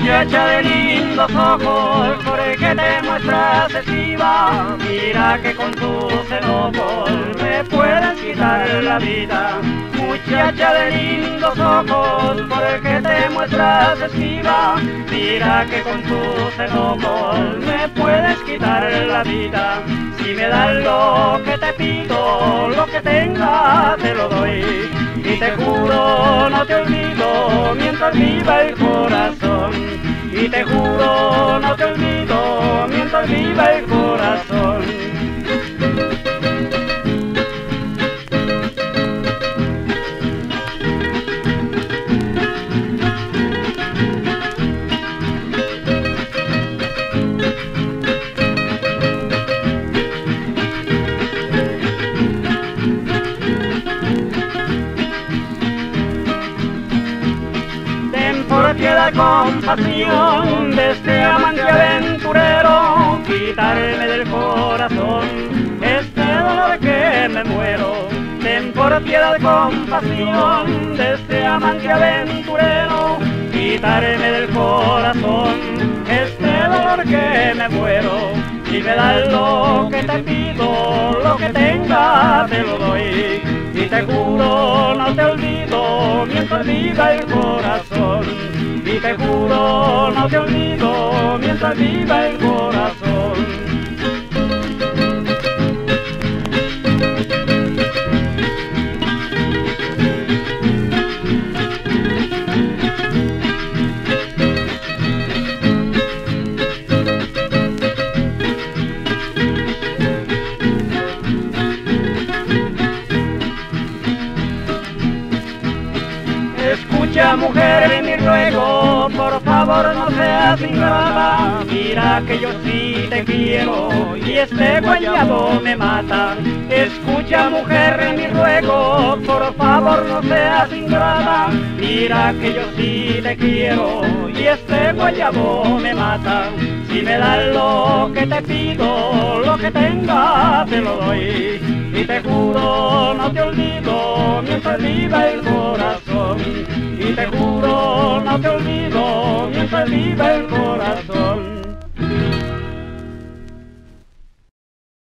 Muchacha de lindos ojos, por el que te muestras esquiva, mira que con tus enojos me puedes quitar la vida. Muchacha de lindos ojos, por el que te muestras esquiva, mira que con tus enojos me puedes quitar la vida. Si me das lo que te pido, lo que tenga te lo doy. Y te juro no te olvido mientras viva el. Y te juro no te olvido mientras viva el Piedad compasión de este amante aventurero, quitarme del corazón este dolor que me muero. Ten por piedad compasión de este amante aventurero, quitarme del corazón este dolor que me muero. Si me das lo que te pido, lo que tenga te lo doy. Y te juro no te olvido mientras viva el corazón. Te juro no te olvido mientras viva el corazón. Escucha mujer mi ruego, por favor no seas ingrata Mira que yo sí te quiero. Y este guayabo me mata. Escucha mujer mi ruego, por favor no seas ingrata Mira que yo sí te quiero. Y este guayabo me mata. Si me das lo que te pido, lo que tenga te lo doy. Y te juro no te olvido. Mientras viva el juro no te olvido mientras viva el corazón.